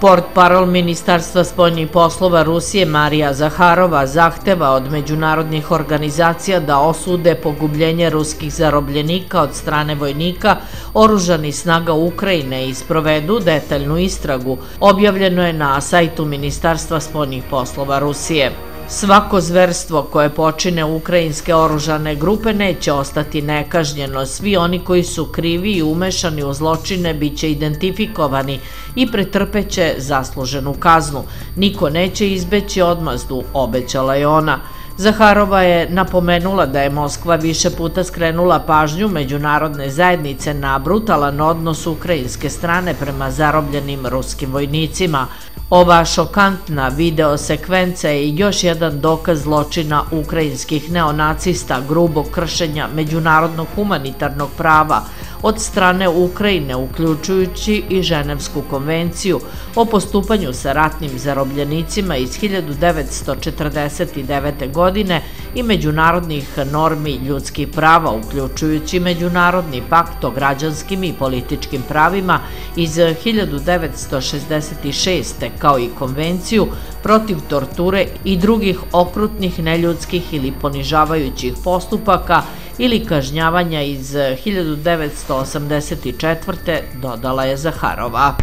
Port parol Ministarstva spoljnih poslova Rusije Marija Zaharova zahteva od međunarodnih organizacija da osude pogubljenje ruskih zarobljenika od strane vojnika oružani snaga Ukrajine i sprovedu detaljnu istragu. Objavljeno je na sajtu Ministarstva spoljnih poslova Rusije. Svako zverstvo koje počine ukrajinske oružane grupe neće ostati nekažnjeno. Svi oni koji su krivi i umešani u zločine bit će identifikovani i pretrpeće zasluženu kaznu. Niko neće izbeći odmazdu, obećala je ona. Zaharova je napomenula da je Moskva više puta skrenula pažnju međunarodne zajednice na brutalan odnos ukrajinske strane prema zarobljenim ruskim vojnicima. Ova šokantna videosekvenca je još jedan dokaz zločina ukrajinskih neonacista grubog kršenja međunarodnog humanitarnog prava od strane Ukrajine, uključujući i Ženevsku konvenciju o postupanju sa ratnim zarobljenicima iz 1949. godine i međunarodnih normi ljudskih prava, uključujući Međunarodni pakt o građanskim i političkim pravima iz 1966. kao i konvenciju protiv torture i drugih okrutnih neljudskih ili ponižavajućih postupaka ili kažnjavanja iz eh, 1984. dodala je Zaharova.